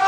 Ah!